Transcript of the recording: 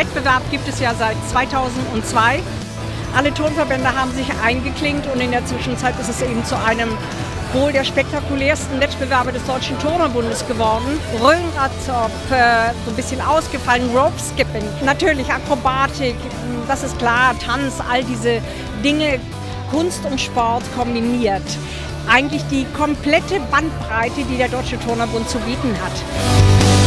Wettbewerb gibt es ja seit 2002. Alle Tonverbände haben sich eingeklinkt und in der Zwischenzeit ist es eben zu einem wohl der spektakulärsten Wettbewerbe des Deutschen Turnerbundes geworden. Röhrenradzopf, äh, so ein bisschen ausgefallen, Rope Skipping, natürlich Akrobatik, das ist klar, Tanz, all diese Dinge, Kunst und Sport kombiniert. Eigentlich die komplette Bandbreite, die der Deutsche Turnerbund zu bieten hat.